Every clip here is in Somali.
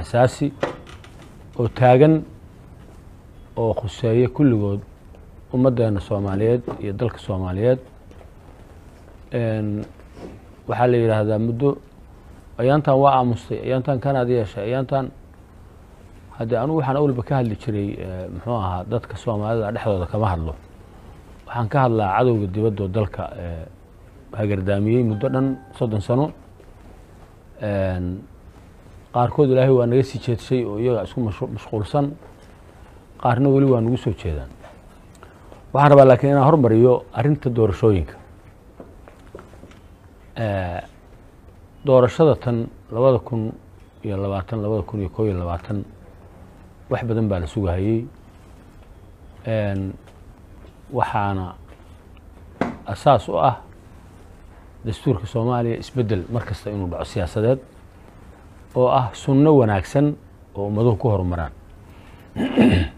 xasaasi oo taagan oo khuseeya kulligood ummaddeena soomaaliyeed iyo dalka soomaaliyeed waxaa la yidhaahdaa muddo ayaantan waa aamustay ayaantan kanaad yeeshay ayaantan haddii anugu waxaan awalba ka hadli jiray muxuu ahaa dadka soomaalida dhexdooda kama hadlo. Waxaan ka hadlaa cadowga dibadoo dalka hagardaamiyey muddo dhan soddon sano qaarkood ilaahay waa naga sii jeedshay oo iyaga isku mashquulsan. Qaarna weli waa nagu soo jeedaan. Waxaan rabaa laakiin inaan hormariyo arrinta doorashooyinka. Doorashada tan labada kun iyo labaatan labada kun iyo koo iyo labaatan wax badan baa la sugahayey waxaana asaas u ah dastuurka soomaaliya isbeddel mar kasta inuu dhaco siyaasadeed oo ah sunno wanaagsan oo ummaduhu ku horumaraan.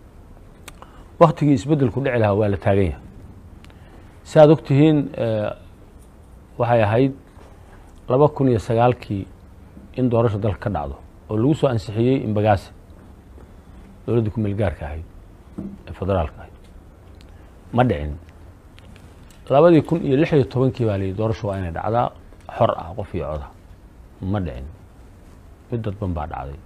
Waktigii isbeddelku dhici lahaa waa la taagan yahay. Si aad og tihiin waxay ahayd laba kun iyo sagaalkii in doorasha dalka ka dhacdo oo lagu soo ansixiyey imbagaasi dowladda kumeel gaarka ahayd ee federaalka ahayd. Ma dhicin. Labadii kun iyo lix iyo tobankii baa layihi doorasha waa inay dhacdaa xor ah qof iyo coda. Ma dhicin mid dadban baa dhacday.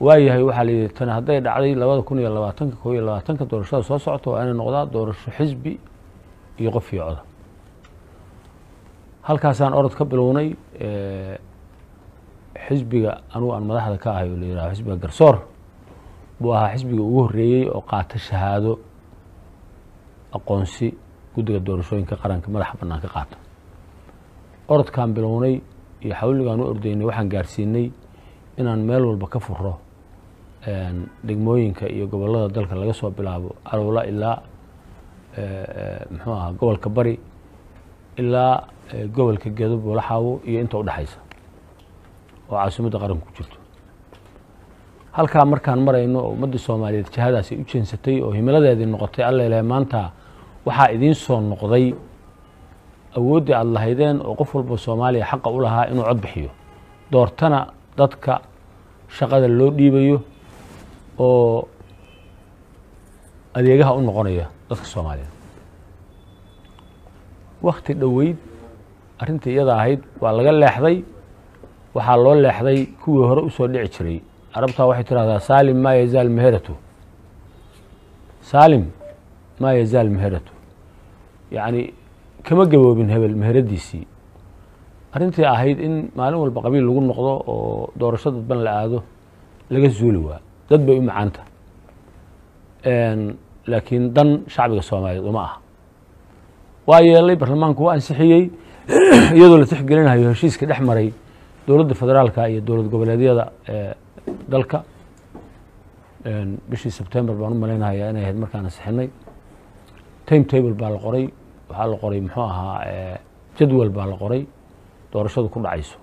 Waayahay waxaa la yidhi tan hadday dhacday labada kun iyo labaatanka koo iyo labaatanka doorashada soo socota waa inay noqdaa doorasho xisbi iyo qof iyo coda. Halkaasaan orod ka bilownay xisbiga anugu aan madaxda ka ahay oo la yihahdo xisbiga garsoor buu ahaa xisbiga ugu horreeyey oo qaata shahaado aqoonsi guddiga doorashooyinka qaranka madaxa bannaan ka qaata. Orodkaan bilownay iyo xawligaan u ordaynay waxaan gaarsiinay inaan meel walba ka furo degmooyinka iyo gobollada dalka laga soo bilaabo alowla ilaa muxuu ahaa gobolka bari ilaa gobolka gedo boolaxaawo iyo inta udhexaysa oo caasimadda qaranku ku jirto. Halkaa markaan marayno oo ummadda soomaaliyeed jihadaasi u jeensatay oo himiladeedii noqotay alla ilahay maanta waxaa idiin soo noqday awooddii aada lahaydeen oo qof walba soomaaliya xaqa u lahaa inuu cod bixiyo. Doortana dadka shaqada loo dhiibayo oo adeegaha u noqonaya dadka soomaaliyeed wakti dhoweyd arrintii iyada ahayd waa laga leexday waxaa loo leexday kuwii hore u soo dhici jiray. Carabtaa waxay tidhahdaa saalim maa yazaal meheratu. Saalim maa yazaal meheratu. Yacni kama gaboobin hebel meheradiisii. Arrintii ahayd in maalin walba qabiil lagu noqdo oo doorasho dadban la aado laga zuuli waa. Dad bay u macaanta. Laakiin dan shacbiga soomaaliyeed uma aha. Waa yeelay baarlamaanku waa ansixiyey iyadoo la tixgelinayo heshiiska dhex maray dowladda federaalka iyo dowlad goboleedyada ee dalka. Bishii sebtember baan u malaynayaa inay ahayd markaan ansixinay. Time table baa la qoray waxaa la qoray muxuu ahaa jadwal baa la qoray doorashadu ku dhacayso.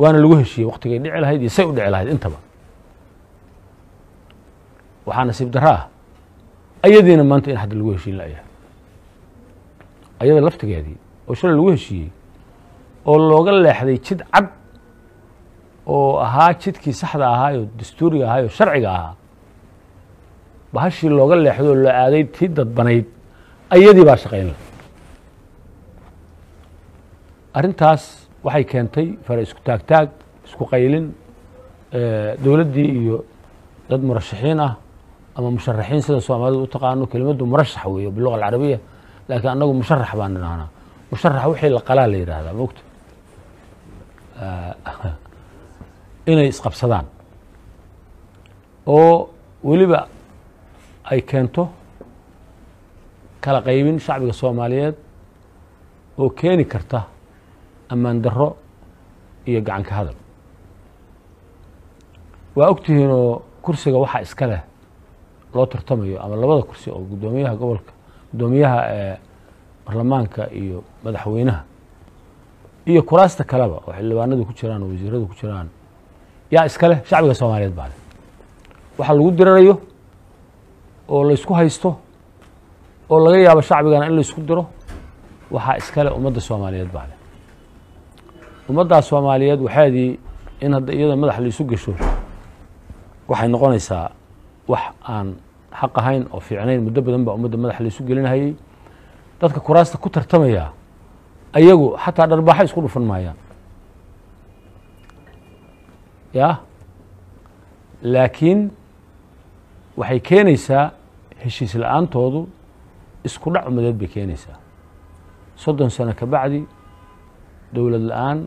Waana lagu heshiiyey waktigay dhici lahayd iyo say u dhici lahayd intaba. Waxaa nasiib daro ah ayadiina maanta in hadda lagu heshiin layahay ayada laftigeedii oo shalay lagu heshiiyey oo looga leexday jid cad oo ahaa jidkii saxda ahaa oo dastuuriga ahaa oo sharciga ahaa bahashii looga leexday oo loo aaday tii dadbanayd ayadii baa shaqaynla arrintaas waxay keentay fare isku taagtaag isku qaylin dowladdii iyo dad murashaxiin ah ama musharaxiin sida soomaalidu u taqaano kelimaddu murashax weeye biluga alcarabiya laakiin annagu musharax baan idhahnaa musharax wixii la qalaa la yidhaahdaa mogta inay isqabsadaan. Oo weliba ay keento kala qaybin shacbiga soomaaliyeed oo keeni karta ammaan darro iyo gacan ka hadal. Waa ogtihiinoo kursiga waxaa iska leh loo tartamayo ama labada kursi oo guddoomiyaha gobolka guddoomiyaha baarlamaanka iyo madaxweynaha iyo kuraasta kaleba oo xildhibaanadu ku jiraan oo wasiiradu ku jiraan yaa iska leh shacbiga soomaaliyeed baa leh. Waxa lagu dirirayo oo la ysku haysto oo laga yaabo shacbigana in la ysku diro waxaa iska leh ummadda soomaaliyeed baa leh. Ummaddaas soomaaliyeed waxaadii in hadda iyada madax laisu gesho waxay noqonaysaa wax aan xaq ahayn oo fiicnayn muddo badan baa ummadda madax laisu gelinahayey dadka kuraasta ku tartamaya ayagu xataa dharbaaxo isku dhufan maayaan. Ya? Laakiin waxay keenaysaa heshiis la'aantoodu isku dhac umadeed bay keenaysaa. Soddon sano ka bacdi dowlad la'aan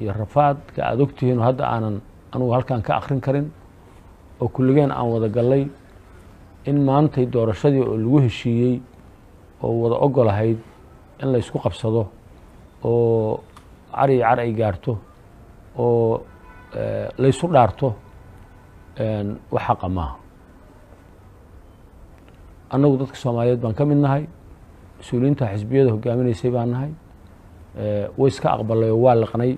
iyo rafaadka aada ogtihiin oo hadda aanan anugu halkan ka akrin karin oo kulligeen aan wada gallay in maantay doorashadii oo lagu heshiiyey oo wada ogolahayd in la ysku qabsado oo car iyo car ay gaarto oo laysu dhaarto wax xaqa maaha annagu dadka soomaaliyeed baan ka mid nahay. Mas'uuliyiinta xisbiyada hogaaminaysay baan nahay. Way iska aqbalay oo waa liqnay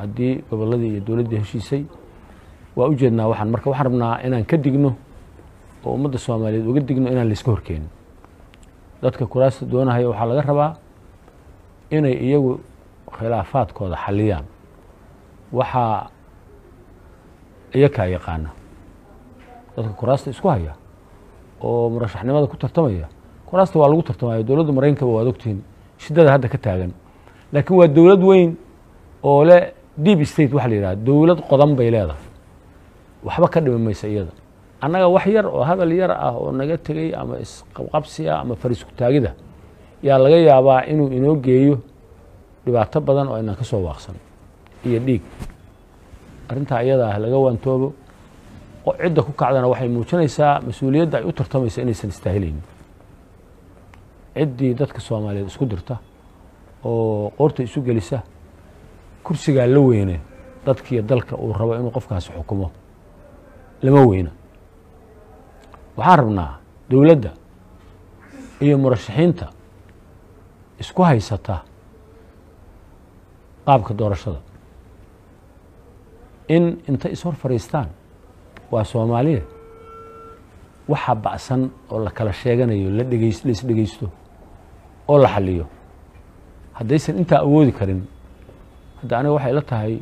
haddii gobolladii iyo dowladdii heshiisay. Waa u jeednaa waxaan marka waxaan rabnaa inaan ka digno oo ummadda soomaaliyeed uga digno inaan layska horkeenin. Dadka kuraasta doonahaya waxaa laga rabaa inay iyagu khilaafaadkooda xaliyaan waxaa iyakaa yaqaana. Dadka kuraasta isku haya oo murashaxnimada ku tartamaya. Kuraasta waa lagu tartamaya dowladda maraykankaba waad ogtihiin shiddada hadda ka taagan. Laakiin waa dowlad weyn oo le deep state waxa la yidhaha dowlad qodan bay leedahay. Waxba ka dhimi maysa iyada. Annaga wax yar oo hadal yar ah oo naga tegey ama isqabqabsiya ama farisku taagida yaa laga yaabaa inuu inoo geeyo dhibaato badan oo aynaan ka soo waaqsan. Iyo dhiig. Arrintaa iyada ah laga waantoobo cidda ku kacdana waxay muujinaysaa mas'uuliyadda ay u tartamaysa inaysan istaahilaynin ciddii dadka soomaaliyeed isku dirta oo qoorta isu gelisa kursigaa la weyne dadkiiyo dalka uu rabo inuu qofkaasi xukumo lama weyna. Waxaan rabnaa dowladda iyo murashaxiinta isku haysata qaabka doorashada. In intay ishor fadhiistaan waa soomaaliya waxa ba'san oo la kala sheeganayo la isdhegeysto oo la xaliyo haddaysan intaa awoodi karin hadda aniga waxay la tahay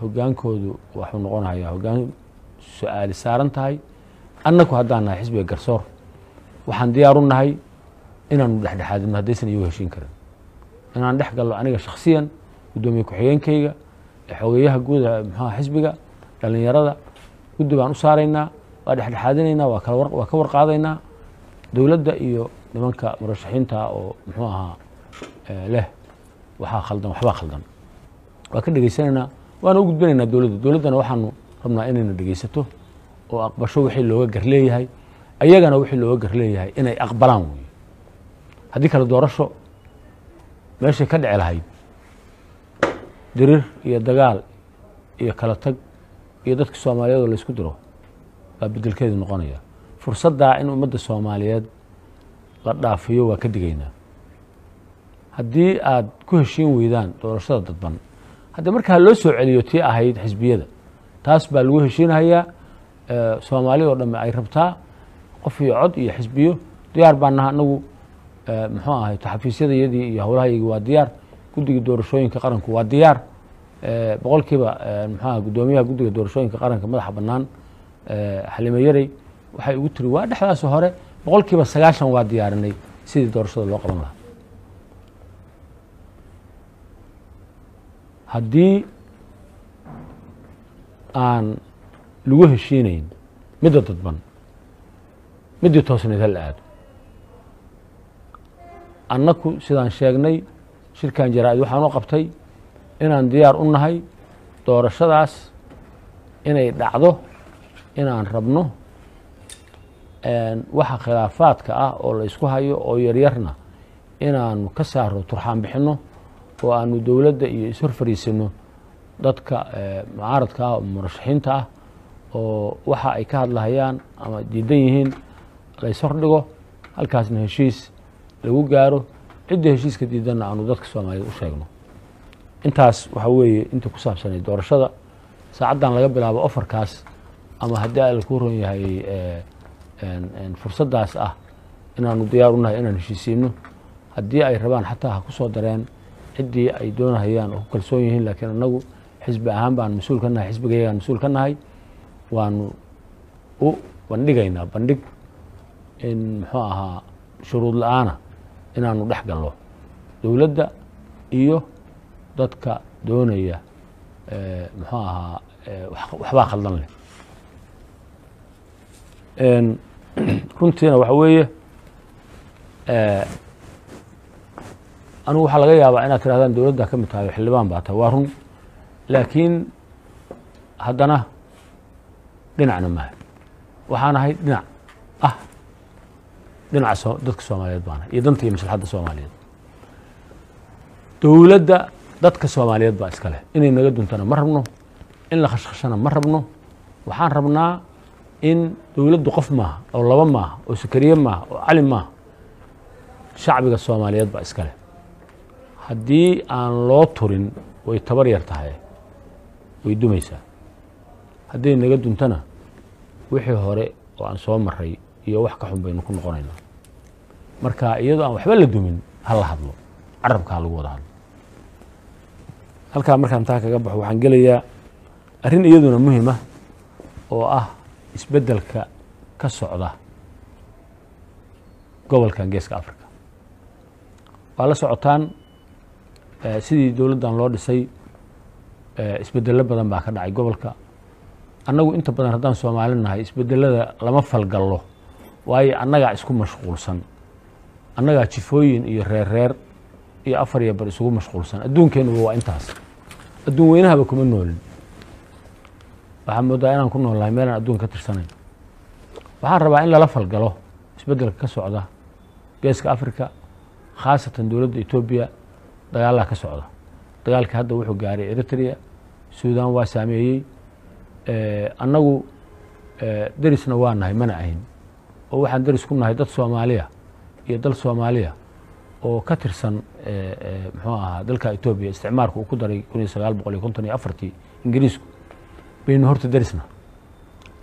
hoggaankoodu waxuu noqonayaa hoggaan su'aali saaran tahay annaku haddaan nahay xisbiga garsoor waxaan diyaaru nahay inaanu dhexdhexaadino haddaysan iyagu heshiin karin. Inaan dhex gallo aniga shakhsiyan guddoomiye ku-xigeenkayga xogeyaha guuda muxuha xisbiga dhallinyarada guddi baan u saaraynaa waa dhexdhexaadinaynaa waa ka warqaadaynaa dowladda iyo nimanka murashaxiinta oo muxuu ahaa leh waxaa khaldan waxbaa khaldan. Waa ka dhegeysanaynaa waana u gudbinaynaa dowladda. Dowladdana waxaanu rabnaa inayna dhegeysato oo aqbasho wixii looga gar leeyahay ayagana wixii looga gar leeyahay inay aqbalaan wey haddii kale doorasho meeshay ka dhici lahayd dirir iyo dagaal iyo kala tag iyo dadka soomaaliyeed oo laysku diro baa bedelkeedu noqonaya. Fursaddaa in ummadda soomaaliyeed la dhaafiyo waa ka digaynaa haddii aad ku heshiin weydaan doorashada dadban haddii markaa loo soo celiyo tii ahayd xisbiyada taas baa lagu heshiinhayaa soomaalida oo dhamme ay rabtaa qof iyo cod iyo xisbiyo. Diyaar baa naha anagu muxuu ahay taxafiisyadayadii iyo howlahayagi waa diyaar. Guddiga doorashooyinka qaranku waa diyaar boqol kiiba muxuaha guddoomiyaha guddiga doorashooyinka qaranka madaxa bannaan xalimo yarey waxay ugu tiri waa dhexdaas hore boqol kiiba sagaashan waa diyaarinay sidii doorashada loo qaban lahaa. Haddii aan lagu heshiinayn midda dadban middii toosneed hala aado annaku sidaan sheegnay shirkan jaraa-id waxaan u qabtay inaan diyaar u nahay doorashadaas inay dhacdo inaan rabno waxa khilaafaadka ah oo la isku hayo oo yaryarna inaanu ka saaro turxaan bixinno oo aanu dowladda iyo ishor fariisino dadka mucaaradka ah oo murashaxiinta ah oo waxa ay ka hadlahayaan ama diidan yihiin la ishor dhigo halkaasna heshiis lagu gaaro. Cidda heshiiska diidanna aanu dadka soomaaliyeed u sheegno intaas waxaa weeye inta ku saabsanay doorashada saacaddan laga bilaabo ofarkaas ama haddii ala ku ron yahay fursaddaas ah inaanu diyaar u nahay inaan heshiisiino. Haddii ay rabaan xataa ha ku soo dareen ciddii ay doonahayaan oo ku kalsoon yihiin laakiin annagu xisbi ahaan baan mas'uul ka nahay xisbigayagaan mas'uul ka nahay waanu u bandhigaynaa bandhig in muxuu ahaa shuruud la'aana inaanu dhex gallo. Dowladda iyo dadka doonaya muxuu ahaa waxbaa khaldan leh. Runtiina waxa weeye anigu waxaa laga yaabaa inaad tirahdaan dowladda ka mid tahay xildhibaan baa tahay waa run. Laakiin haddana dhinacna maaha. Waxaan ahay dhinac. Ah dhinaca dadka soomaaliyeed baana iyo danta iyo maslaxadda soomaaliyeed. Dowladda dadka soomaaliyeed baa iska leh inay naga duntana ma rabno in la khashkhashana ma rabno. Waxaan rabnaa in dowladdu qof maaha oo laba maaha oo sakariye maaha oo cali maaha shacbiga soomaaliyeed baa iska leh. Haddii aan loo turin way tabar yar tahay way dumaysaa. Hadday naga duntana wixii hore oo aan soo maray iyo wax ka xun baynu ku noqonaynaa marka iyadoo aan waxba la dumin ha la hadlo. Carabka ha lagu wada hadlo halkaa markaan taa kaga baxo waxaan gelayaa arrin iyaduna muhima oo ah isbeddelka ka socda gobolkan geeska africa waa la socotaan sidii dowladdan loo dhisay isbeddello badan baa ka dhacay gobolka. Annagu inta badan haddaan soomaali nahay isbeddelada lama falgallo waayo annagaa isku mashquulsan. Annagaa jifooyin iyo reer reer iyo afar iyo bar isugu mashquulsan. Adduunkeennuba waa intaas. Adduun weynahaba kuma noolin. Waxaa moodaa inaan ku noolnahay meelaan adduunka ka tirsanayn. Waxaan rabaa in lala falgalo isbeddelka ka socda geeska africa khaasatan dowladda etoobiya dagaallaa ka socda. Dagaalka hadda wuxuu gaaray eritrea suudan waa saameeyey. Annagu derisna waa nahay mana ahin oo waxaan deris ku nahay dad soomaaliya iyo dal soomaaliya oo ka tirsan muxuu ahaa dalka etoobiya isticmaarka uu ku daray afartii ingiriisku baynu horta derisna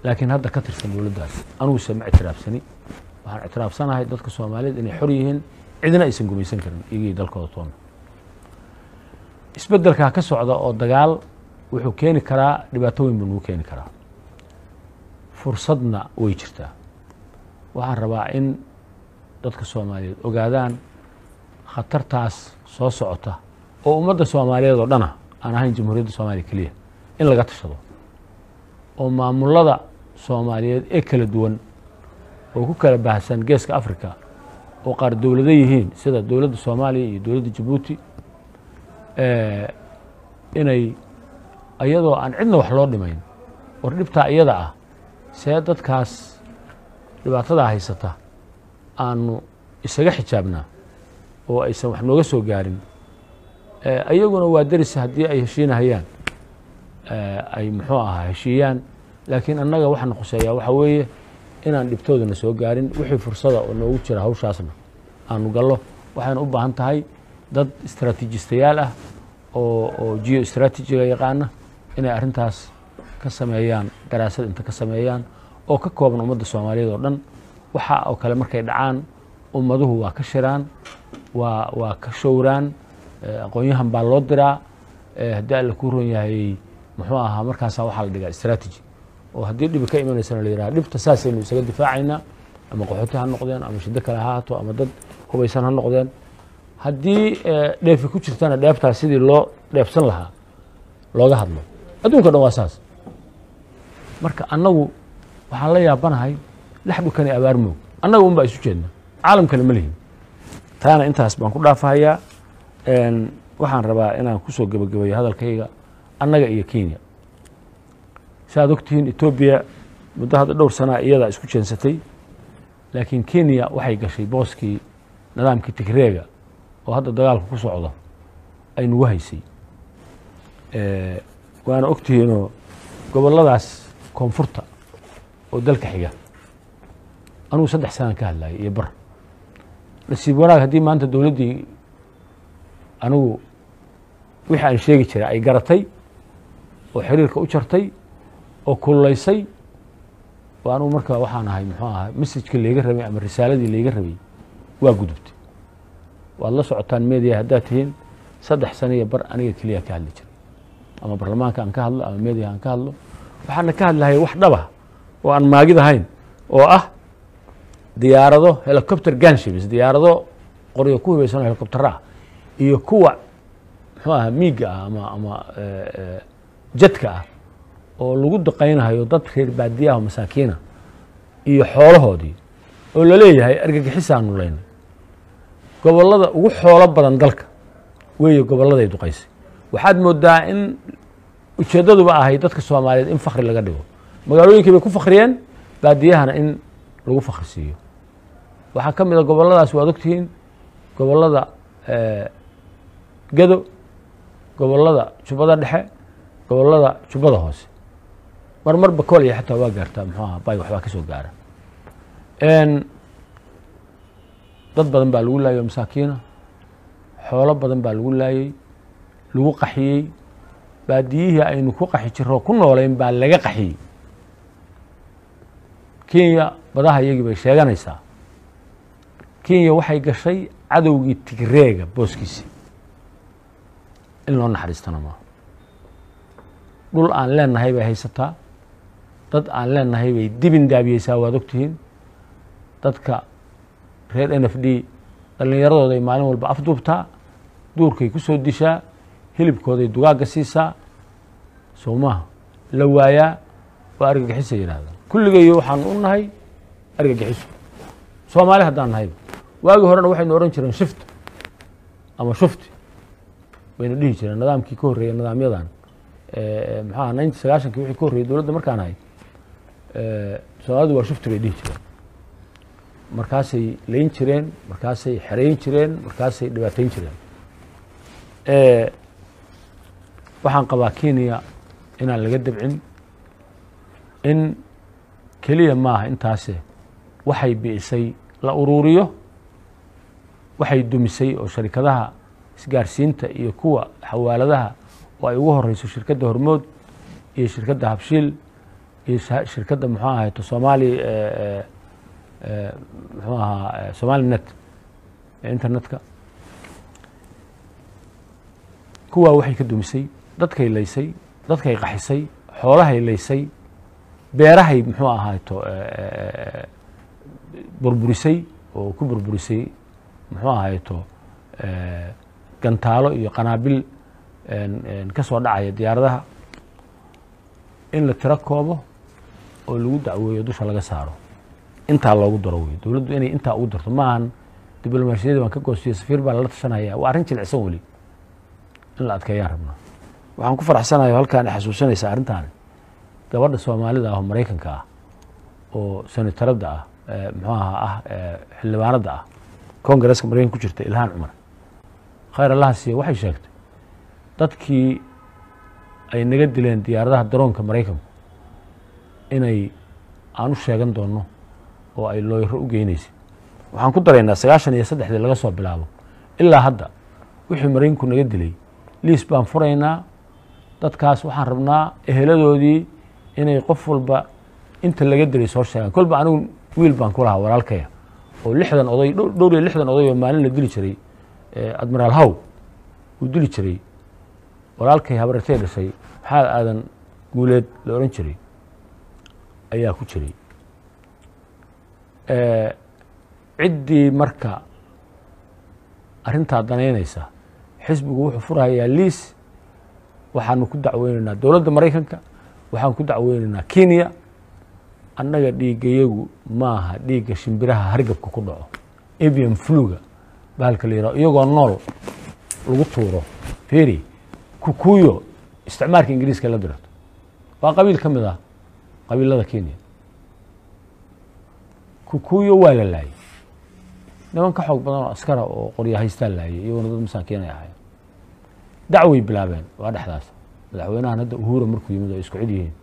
laakiin hadda ka tirsan dowladdaas aniguse ma ictiraafsani. Waxaan ictiraafsanahay dadka soomaaliyeed inay xor yihiin cidna aysan gumaysan karin iyagii dalkooda toona. Isbeddelkaa ka socda oo dagaal wuxuu keeni karaa dhibaato weyn buu nagu keeni karaa. Fursadna way jirtaa. Waxaan rabaa in dadka soomaaliyeed ogaadaan khatartaas soo socota oo ummadda soomaaliyeed oo dhana aan ahayn jamhuuriyadda soomaaliya keliya in laga tashado. Oo maamulada soomaaliyeed ee kala duwan oo ku kala baahsan geeska africa oo qaar dowlado yihiin sida dowladda soomaaliya iyo dowladda jabuuti inay iyadoo aan cidna wax loo dhimayn war dhibtaa iyada ah see dadkaas dhibaatadaa haysata aanu isaga xijaabnaa oo aysan wax nooga soo gaarin. Iyaguna waa deris haddii ay heshiinahayaan. Ay muxuu ahaa heshiiyaan laakiin annaga waxaana khuseeyaa waxaa weeye inaan dhibtoodana soo gaarin wixii fursada oo noogu jira hawshaasna aanu gallo. Waxayna u baahan tahay dad istraatiijistayaal ah oo oo geo istraatijiga yaqaana inay arrintaas ka sameeyaan daraasad inta ka sameeyaan oo ka kooban ummadda soomaaliyeed oo dhan. Waxa oo kale markay dhacaan ummaduhu waa ka shiraan waa waa ka showraan aqoon-yahan baa loo diraa haddii alla ku ron yahay muxuu ahaa markaasaa waxaa la dhigaa strategy. Oo haddii dhibi ka imanaysana la yidhaha dhibta saasaynu isaga difaacaynaa ama qaxooti ha noqdeen ama shiddo kale ha haato ama dad hubaysan ha noqdeen. Haddii dheefi ku jirtana dheeftaas sidii loo dheefsan lahaa looga hadlo. Adduunka dhan waa saas. Marka annagu waxaan la yaabanahay lex dhukani abaar moog. Annaga un baa isu jeedna. Caalamkana ma lihin taana intaas baan ku dhaafahayaa waxaan rabaa inaan ku soo gebagabeeyo hadalkayga annaga iyo kenya. Saaad ogtihiin etoobiya muddo hadda dhowr sanaa iyadaa isku jeensatay laakiin kenya waxay gashay booskii nidaamkii tigreega oo hadda dagaalku ku socdo ay nagu haysay waana ogtihiinoo gobolladaas koonfurta oo dalka xiga. Anugu saddex sanaan ka hadlayay iyo bar nasiib wanaag haddii maanta dowladdii anigu wixii aan sheegi jiray ay garatay oo xiriirka u jartay oo kululaysay oo anugu marka waxaan ahay muxuu ahaa messajka layga rabay ama risaaladii layga rabay waa gudubtay. Waad la socotaan media haddaad tihiin saddex sano iyo bar aniga keliya ka hadli jiray. Ama baarlamaanka aan ka hadlo ama media aan ka hadlo. Waxaana ka hadlahaya wax dhaba oo aan maagid ahayn oo ah diyaarado helicopter ganships diyaarado qoryo ku hubaysan oo helicoptera ah iyo kuwa muxuu aha miiga ah ama ama jadka ah oo lagu duqaynayo dad reer baadiyaha masaakiina iyo xoolahoodii oo la leeyahay argagixisaanu leynay gobollada ugu xoolo badan dalka weeye gobolladay duqaysay. Waxaad moodaa in ujeeddaduba ahay dadka soomaaliyeed in fakri laga dhigo. Magaalooyinkii bay ku fakriyeen baadiyahana in lagu fakri siiyo waxaa ka mid a gobolladaas waad ogtihiin gobollada gado gobollada jubbada dhexe. Gobollada jubbada hoose. Mar marba kolaya xataa waa gaartaa. Muxuu aha bay waxbaa ka soo gaara. Dad badan baa lagu laayay oo masaakiina xoolo badan baa lagu laayey lagu qaxiyey baadiyihii aynu ku qaxi jirro ku nooleyn baa laga qaxiyey kenya badaha iyagii bay sheeganaysaa kenya waxay gashay cadowgii tigreega booskiisii in loo naxariistana maaha dhul aan leenahay bay haysataa. Dad aan leenahay bay dibin daabiyeysaa waad ogtihiin. Dadka reer n f d dhallinyaradooday maalin walba afduubtaa duurkay ku soo dishaa hilibkooday dugaagga siisaa. Soo la waayaa waa argagixisa yidhahdaan kulligeeyo waxaan u nahay argagixiso soomaali haddaan nahayba waagii horena waxaynu odhan jireen shift ama shufti baynu dhihi jireen nidaamkii ka horreeya nidaamyadan. Maxaa ninety sagaashankii wixii ka horreyay dowladda markaan ahay soomaalidu waa shufti bay dhihi jireen. Markaasay layn jireen markaasay xereyn jireen markaasay dhibaateyn jireen. Waxaan qabaa kenya inaan laga dabcin in keliya maaha intaase waxay bi'isay la uruuriyo waxay dumisay oo sharikadaha isgaarsiinta iyo kuwa xawaaladaha oo ay ugu horeyso shirkadda hormood iyo shirkadda habshiil iyo shirkadda muxuu ahayto soomaali muxuu ahaa somali net internetka. Kuwaa waxay ka dumisay dadkay laysay dadkay qaxisay xoolahay laysay beerahay muxuu ahayto burburisay oo ku burburisay muxuu ahayto gantaalo iyo qanaabil ka soo dhacaya diyaaradaha. In la tiro koobo oo lagu dacweeyo dusha laga saaro. Intaa loogu daro wey dowladdu inay intaa ugu darto maahan diblomaasiyadii baan ka goostiyo safiir baa lala tashanaya waa arrin jilicsan weli. In la adkeeyaan rabnaa waxaan ku faraxsanayo halkaan xasuusanaysa arrintaani. Gabadha soomaalida ah oo maraykanka ah oo senataradda ah muxuu aha ah xildhibaanadda ah kongareska maraykanka ku jirta ilhaan cumar. Khayr allaha siiya waxay sheegtay dadkii ay naga dileen diyaaradaha daroonka maraykanku inay aan u sheegan doonno oo ay looyaro u geynaysay. Waxaan ku daraynaa sagaashan iyo saddexdii laga soo bilaabo. Ilaa hadda wixii maraykanku naga dilay liis baan furaynaa dadkaas waxaan rabnaa eheladoodii inay qof walba inta laga dilay soo sheegaan. Kolba anigu wiil baan ku lahaa walaalkaya oo lixdan oday dhowr iyo lixdan oday oo maalin la dili jiray admiraal haw uu dili jiray walaalkay habartee dhashay maxaad aadan guuleed la odhan jiray? Ayaa ku jiray. Ciddii marka arrintaa danaynaysa xisbigu wuxuu furahayaa liis waxaanu ku dacweyneynaa dowladda maraykanka waxaan ku dacweyneynaa kenya annaga dhiigayagu maaha dhiigga shimbiraha hargabka ku dhaco. Avian fluga bahalka la yihahdo iyagoo nool lagu tuuro feri kukuyo isticmaalka ingiriiska la dirto waa qabiil ka mid ah qabiilada kenya. Kukuyo waa la laayay. Niman ka xoog badan oo askara oo qorya haystaa laayay iyagona dad masaakiin ay ahayn dacway bilaabeen waa dhexdaas. Madaxweynahan hadda uhura markuu yimid oo isku cid yihiin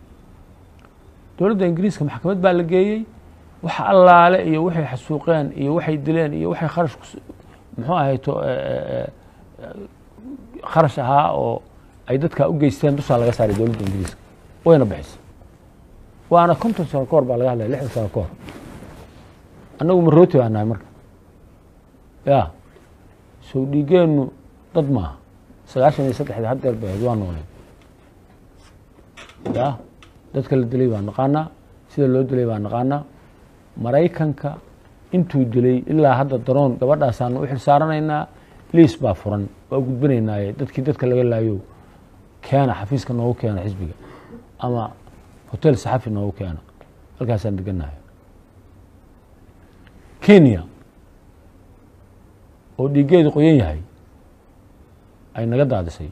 dowladda ingiriiska maxkamad baa la geeyey. Wax allaale iyo waxay xasuuqeen iyo waxay dileen iyo waxay kharash muxuu ahayto kharash ahaa oo ay dadkaa u geysteen. Dushaa laga saaray dowladda ingiriiska. Wayna bixisay waana konton sano ka hor baa laga hadlaya lixdan sano ka hor. Annagu marooti baa nahay marka. Ya. Sow dhiigeennu dad maaha. Sagaashan iyo saddexdii haddeer bay waa nooleed ya dadka la dilay baa naqaanaa sida loo dilay baa naqaanaa maraykanka intuu dilay ilaa hadda daroon gabadhaasaanu u xil saaranaynaa liis baa furan waa gudbinaynaaye dadkii dadka laga laayo keena xafiiska noogu keena xisbiga ama hotel saxafi noogu keena. Halkaasaan deganahay kenya oo dhiiggeedu qoyan yahay ay naga daadisay